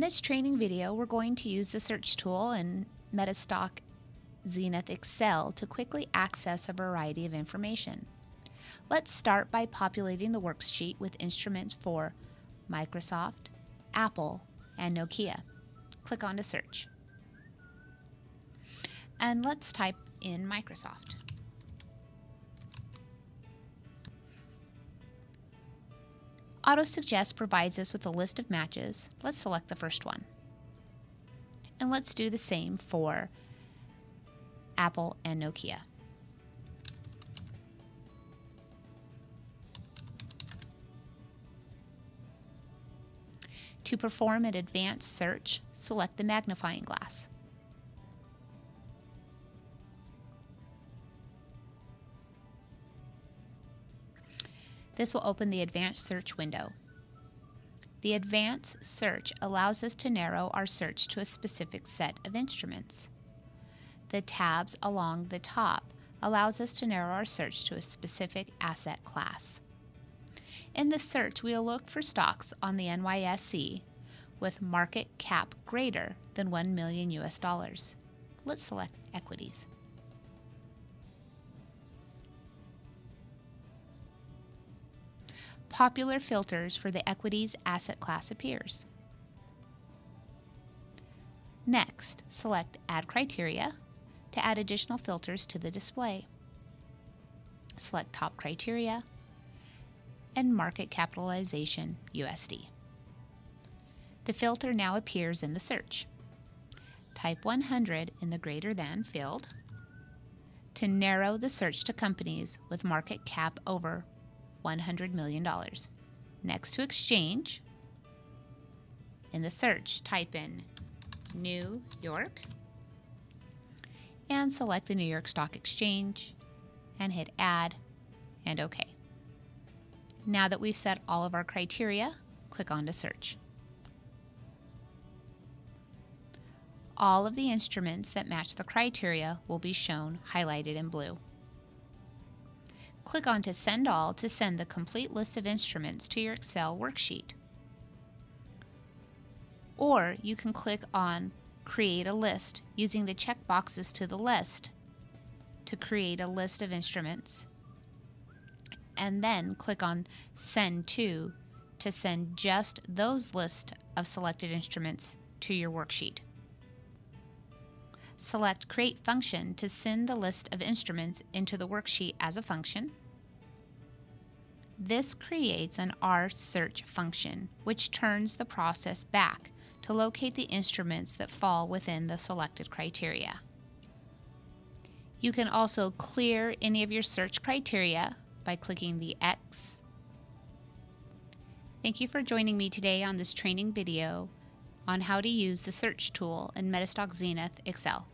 this training video, we're going to use the search tool in MetaStock XENITH Excel to quickly access a variety of information. Let's start by populating the worksheet with instruments for Microsoft, Apple, and Nokia. Click on to search. And let's type in Microsoft. AutoSuggest provides us with a list of matches. Let's select the first one. And let's do the same for Apple and Nokia. To perform an advanced search, select the magnifying glass. This will open the Advanced Search window. The Advanced Search allows us to narrow our search to a specific set of instruments. The tabs along the top allows us to narrow our search to a specific asset class. In the search, we'll look for stocks on the NYSE with market cap greater than 1 million US dollars. Let's select equities. Popular filters for the equities asset class appears. Next, select Add Criteria to add additional filters to the display. Select Top Criteria and Market Capitalization USD. The filter now appears in the search. Type 100 in the greater than field to narrow the search to companies with market cap over $100 million. Next to exchange, in the search, type in New York and select the New York Stock Exchange and hit Add and OK. Now that we've set all of our criteria, click on to search. All of the instruments that match the criteria will be shown highlighted in blue click on to Send All to send the complete list of instruments to your Excel worksheet. Or you can click on Create a List using the checkboxes to the list to create a list of instruments and then click on Send To to send just those list of selected instruments to your worksheet. Select Create Function to send the list of instruments into the worksheet as a function. This creates an RSearch function, which turns the process back to locate the instruments that fall within the selected criteria. You can also clear any of your search criteria by clicking the X. Thank you for joining me today on this training video on how to use the search tool in MetaStock XENITH Excel.